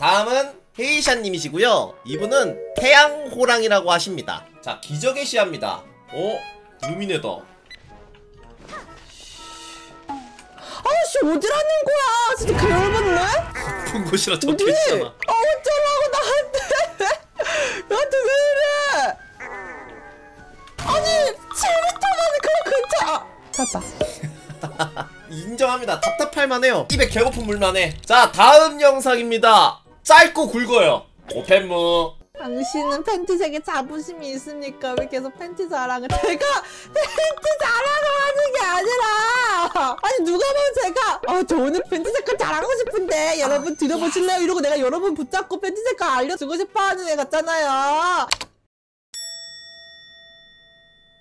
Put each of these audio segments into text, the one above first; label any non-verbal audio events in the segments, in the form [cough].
다음은 헤이샤님이시고요. 이분은 태양호랑이라고 하십니다. 자, 기적의 시야입니다. 어? 루미네더. 아씨 어디라는 거야 진짜 개열받네 아픈 곳이라 어디 적혀 있잖아. 아 어쩌라고 나한테 나한테 왜 이래 아니 7m만에 그냥 근처 아 찾았다 [laughs] 인정합니다. 답답할만해요. 입에 개고픈 물만해. 자, 다음 영상입니다. 짧고 굵어요. 오펜무. 당신은 팬티색에 자부심이 있습니까? 왜 계속 팬티 자랑을 [laughs] 제가 팬티 자랑을 하는 게 아니라 아니 누가 보면 제가 아 저는 팬티 색깔 자랑하고 싶은데 여러분 들어보실래요? 이러고 내가 여러분 붙잡고 팬티 색깔 알려주고 싶어 하는 애 같잖아요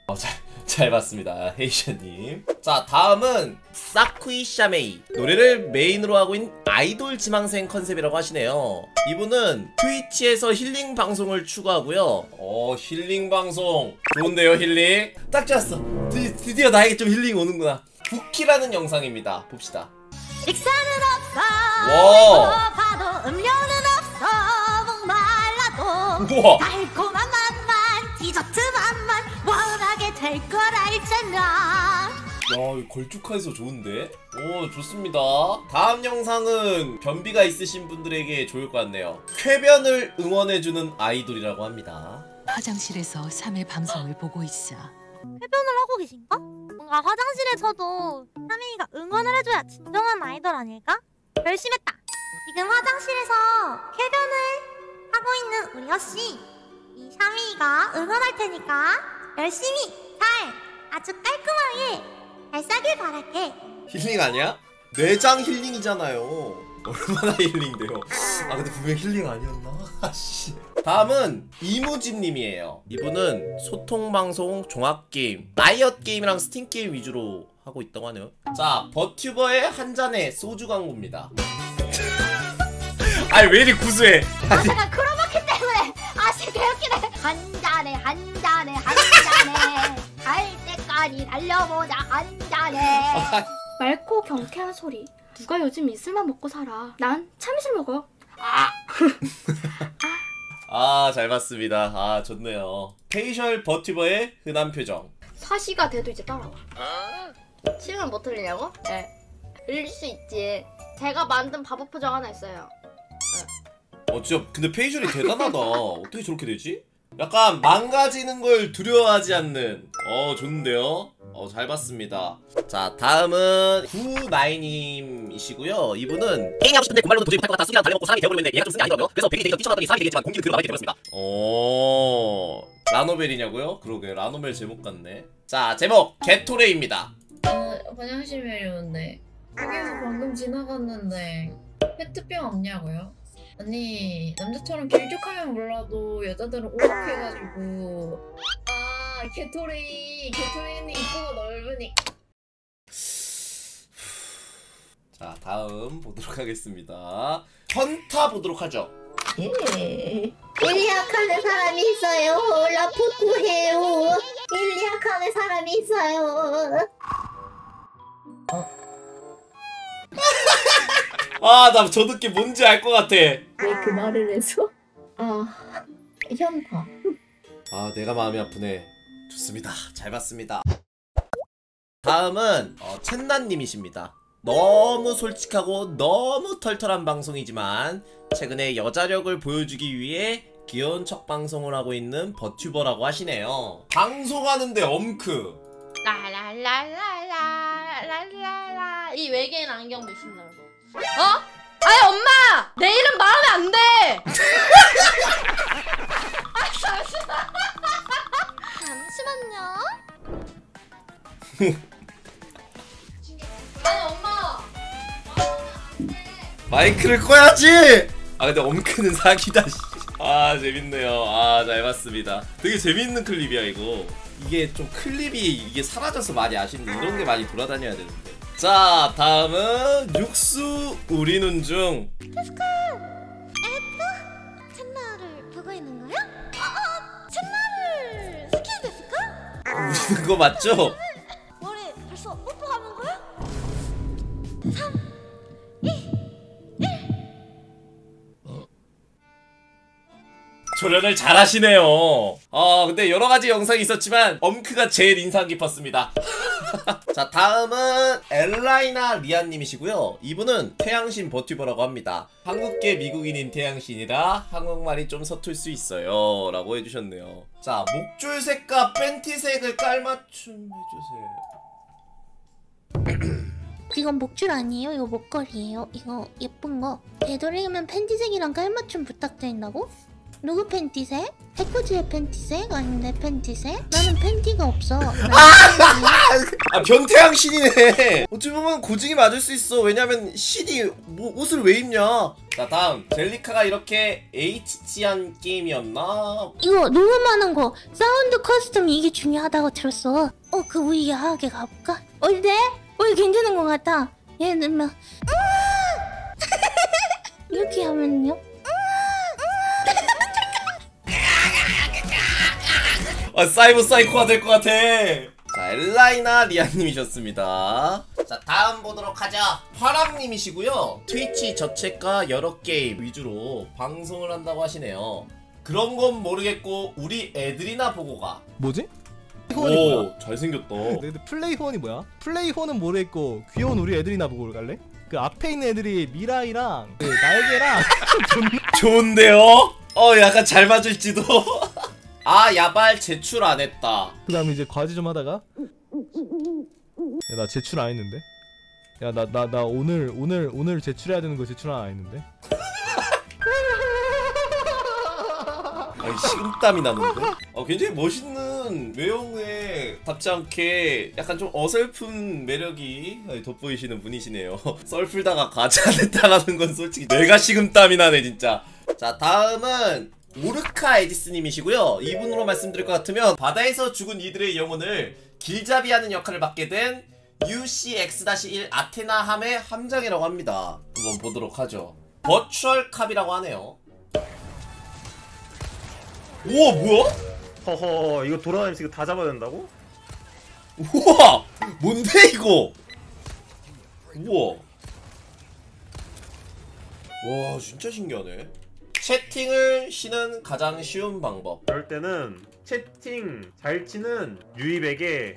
어, 잘, 잘 봤습니다. 헤이샤님. 자, 다음은 사쿠이 샤메이. 노래를 메인으로 하고 있는 아이돌 지망생 컨셉이라고 하시네요. 이분은 트위치에서 힐링 방송을 추구하고요. 어, 힐링 방송. 좋은데요, 힐링? 딱 좋았어. 드, 드디어 나에게 좀 힐링 오는구나. 부키라는 영상입니다. 봅시다. 식사는 없어 와. 배고파도 음료는 없어 목말라도 우와. 달콤한 맛만 디저트 맛만 원하게 될걸 알잖아 야, 이거 걸쭉해서 좋은데? 오, 좋습니다. 다음 영상은 변비가 있으신 분들에게 좋을 것 같네요. 쾌변을 응원해주는 아이돌이라고 합니다. 화장실에서 3회 방송을 보고 있어. 해변을 하고 계신가? 뭔가 화장실에서도 하민이가 응원을 해줘야 진정한 아이돌 아닐까? 열심했다 지금 화장실에서 쾌변을 하고 있는 우리 허씨 이 샤미가 응원할 테니까 열심히 잘 아주 깔끔하게 잘 싸길 바랄게 힐링 아니야? 뇌장 힐링이잖아요. 얼마나 힐링돼요? 아 근데 분명 힐링 아니었나? [laughs] 아씨. 다음은 이무진님이에요. 이분은 소통 방송, 종합 게임, 라이엇 게임이랑 스팀 게임 위주로 하고 있다고 하네요. 자, 버튜버의 한 잔의 소주 광고입니다. [laughs] 아니 왜 이리 구수해? 아 잠깐 크로마키 때문에 아씨 개웃기네 한 잔에 한 잔에 한 잔에 갈 때까지 달려보자 한 잔에 [laughs] 맑고 경쾌한 소리. 누가 요즘 이슬만 먹고 살아. 난 참이슬 먹어. [laughs] 아잘 봤습니다. 아 좋네요. facial 버튜버의 흔한 표정. 사시가 돼도 이제 따라와. 실은 못 틀리냐고? 네. 틀릴 수 있지. 제가 만든 바보 표정 하나 있어요. 어 진짜 근데 페이셜이 대단하다 어떻게 저렇게 되지? 약간 망가지는 걸 두려워하지 않는. 어 좋은데요? 어 잘 봤습니다. 자 다음은 구나이님이시고요. 이분은 게임 하고 싶은데 그말로는 도저히 못할 것 같아 수기랑 달래먹고 사람이 되어버리는데 얘가 좀 쓴게 아니더라고요. 그래서 베리 데이가 뛰쳐나더니 사람이 되겠지만 공기는 그대로 남게 되었습니다. 오 라노벨이냐고요? 그러게. 라노벨 제목 같네. 자 제목! 게토레입니다. 어, 화장실 매려운데. 여기서 방금 지나갔는데 페트병 없냐고요? 아니 남자처럼 길쭉하면 몰라도 여자들은 오락해가지고. 아 게토레이 게토레이는 입구가 넓으니. 자 다음 보도록 하겠습니다. 현타 보도록 하죠. 일리학하는 사람이 있어요. 라푸꾸해요. 일리학하는 사람이 있어요 아 나 저 느낌 뭔지 알 것 같아. 왜 그 말을 해서? 아 현타 아 내가 마음이 아프네. 좋습니다. 잘 봤습니다. 다음은 어, 첸나님이십니다. 너무 솔직하고 너무 털털한 방송이지만 최근에 여자력을 보여주기 위해 귀여운 척 방송을 하고 있는 버튜버라고 하시네요. 방송하는데 엄크. 라라라라라라라라. 이 외계인 안경 몇 신나요? 어? 아니 엄마! 내 이름 말하면 안 돼! [laughs] 아 잠시만 잠시만요 [laughs] 아니 엄마! 마이크를 꺼야지 아 근데 엄크는 사기다 씨. 아 재밌네요 아 잘 봤습니다 되게 재밌는 클립이야 이거 이게 좀 클립이 이게 사라져서 많이 아쉽네 이런 게 많이 돌아다녀야 되는데 자 다음은 육수 우리는 중 챗나를 보고 있는 거야? 아, 아 챗나를 스킨 됐을까? 우리는 거 맞죠? 머리 벌써 뽀뽀 가는 거야? 3 2 1 조련을 잘하시네요. 아 근데 여러 가지 영상이 있었지만 엄크가 제일 인상 깊었습니다. [laughs] 자 다음은 엘라이나 리안님이시고요. 이분은 태양신 버튜버라고 합니다. 한국계 미국인인 태양신이라 한국말이 좀 서툴 수 있어요.라고 해주셨네요. 자 목줄색과 팬티색을 깔맞춤 해주세요. [clears throat] 이건 목줄 아니에요? 이거 목걸이에요? 이거 예쁜 거. 되도록이면 팬티색이랑 깔맞춤 부탁드린다고? 누구 팬티색? 해코지의 팬티색? 아니면 내 팬티색? 나는 팬티가 없어. [laughs] 나아 변태양 신이네. 어찌 보면 고증이 맞을 수 있어. 왜냐면 신이 뭐 옷을 왜 입냐. 자 다음 젤리카가 이렇게 HT한 게임이었나? 이거 녹음하는 거 사운드 custom 이게 중요하다고 들었어. 어, 그 우리 야하게 가볼까? 어때? 어, 이거 괜찮은 것 같아. 얘는 막 [laughs] 이렇게 하면요? 아 사이버 사이코가 될 것 같아. 자 엘라이나 리아님이셨습니다. 자 다음 보도록 하죠. 화랑님이시고요. 트위치 저체과 여러 게임 위주로 방송을 한다고 하시네요. 그런 건 모르겠고 우리 애들이나 보고 가. 뭐지? 뭐야? 오 잘생겼다. 근데 플레이 후원이 뭐야? 플레이 후원은 모르겠고 귀여운 우리 애들이나 보고 갈래? 그 앞에 있는 애들이 미라이랑 그 날개랑 [laughs] 좋은데요? 어 약간 잘 맞을지도. [laughs] 아 야발 제출 안 했다. 그 다음에 이제 과제 좀 하다가. 야 나 제출 안 했는데? 야 나 나 나 오늘 오늘 오늘 제출해야 되는 거 제출 안 했는데? 아니 식은땀이 나는데? 어 굉장히 멋있는 외형에 답지 않게 약간 좀 어설픈 매력이 돋보이시는 분이시네요. [laughs] 썰 풀다가 과제 안 했다라는 건 솔직히 내가 식은땀이 나네 진짜. 자 다음은 오르카 에디스님이시고요. 이분으로 말씀드릴 것 같으면 바다에서 죽은 이들의 영혼을 길잡이하는 역할을 맡게 된 UCX-1 아테나 함의 함장이라고 합니다. 한번 보도록 하죠. 버추얼 캅이라고 하네요. 우와 뭐야? 허허 이거 돌아다니면서 이거 다 잡아야 된다고? 우와 뭔데 이거? 우와. 와 진짜 신기하네 채팅을 쉬는 가장 쉬운 방법. 그럴 때는 채팅 잘 치는 유입에게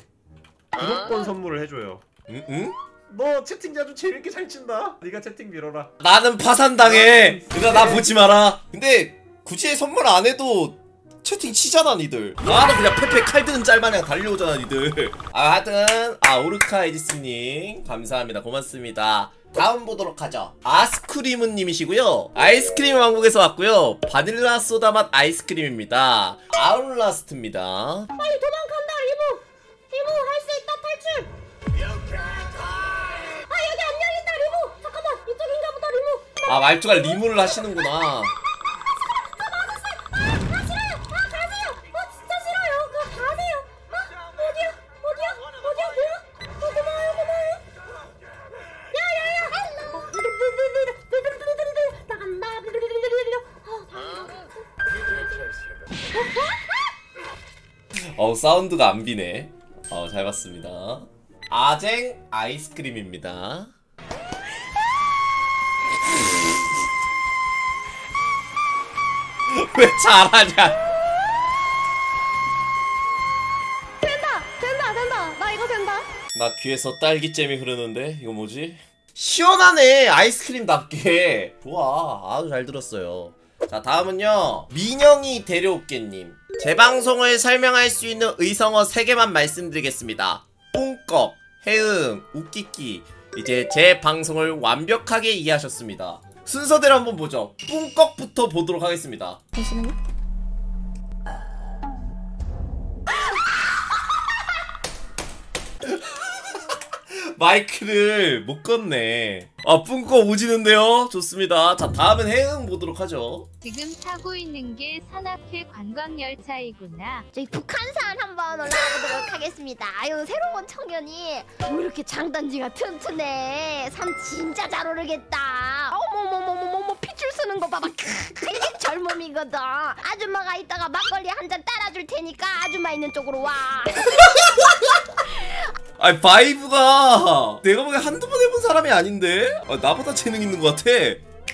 구독권 선물을 해줘요. 응? 응? 너 채팅 아주 재밌게 잘 친다? 네가 채팅 밀어라. 나는 파산당해. 그러니까 나 보지 마라. 근데 굳이 선물 안 해도 채팅 치잖아 니들. 나는 그냥 페페 칼 드는 짤마냥 달려오잖아 니들. 아 하여튼 아 오르카 에디스님 감사합니다. 고맙습니다. 다음 보도록 하죠. 아스크림은 님이시고요. 아이스크림 왕국에서 왔고요. 바닐라 소다 맛 아이스크림입니다. 아울라스트입니다. 빨리 도망간다 리브 리브 할수 있다 탈출. 아 여기 안 열린다 리브 잠깐만 이쪽인가 보다 리브 아 말투가 리무를 하시는구나 어우 사운드가 안 비네. 어잘 봤습니다. 아쟁 아이스크림입니다. [laughs] 왜 잘하냐? 된다 된다 된다. 나 이거 된다. 나 귀에서 딸기잼이 흐르는데? 이거 뭐지? 시원하네 아이스크림답게. 좋아 아주 잘 들었어요 자 다음은요. 민영이 데려올게님. 제 방송을 설명할 수 있는 의성어 3개만 말씀드리겠습니다. 뿡꺽 해응 웃기기 이제 제 방송을 완벽하게 이해하셨습니다. 순서대로 한번 보죠. 뿡꺽부터 보도록 하겠습니다. 잠시만요. [laughs] 마이크를 못 껐네 아 뿡꺽 오지는데요 좋습니다 자 다음은 해응 보도록 하죠 지금 타고 있는 게 산악회 관광열차이구나. 저희 북한산 한번 올라가 보도록 하겠습니다. 아유 새로운 청년이 뭐 이렇게 장단지가 튼튼해. 산 진짜 잘 오르겠다. 어머머머머머머 핏줄 쓰는 거 봐봐. 이게 젊음이거든. 아줌마가 이따가 막걸리 한 잔 따라줄 테니까 아줌마 있는 쪽으로 와. [laughs] 아니 vibe가 내가 보기엔 한두 번 해본 사람이 아닌데? 아, 나보다 재능 있는 것 같아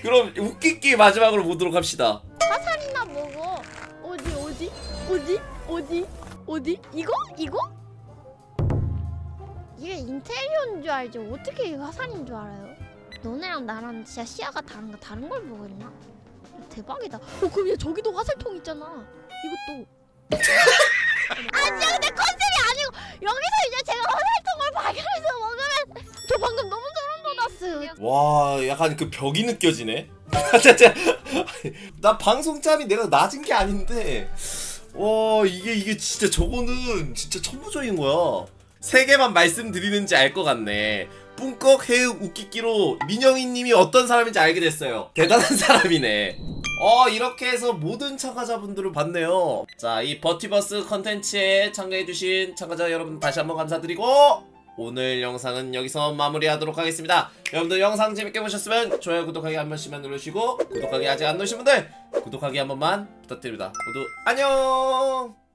그럼 웃기기 마지막으로 보도록 합시다 화살이나 먹어. 어디? 어디? 어디? 이거? 이거? 이게 인테리어인 줄 알지 어떻게 화산인 줄 알아요? 너네랑 나랑 진짜 시야가 다른 거 다른 걸 보고 있나? 대박이다. 어 그럼 얘 저기도 화살통 있잖아. 이것도. [laughs] 아니야 근데 컨셉이 아니고 여기 와 약간 그 벽이 느껴지네. [laughs] 나 방송 짬이 내가 낮은 게 아닌데. 와 이게 이게 진짜 저거는 진짜 천부적인 거야. 세 개만 말씀드리는지 알 것 같네. 뿡꺽 해흑 웃기기로 민영이님이 어떤 사람인지 알게 됐어요. 대단한 [laughs] 사람이네. 어 이렇게 해서 모든 참가자분들을 봤네요. 자 이 버티버스 컨텐츠에 참가해주신 참가자 여러분 다시 한번 감사드리고 오늘 영상은 여기서 마무리하도록 하겠습니다. 여러분들 영상 재밌게 보셨으면 좋아요, 구독하기 한 번씩만 누르시고 구독하기 아직 안 누르신 분들 구독하기 한 번만 부탁드립니다. 모두 안녕!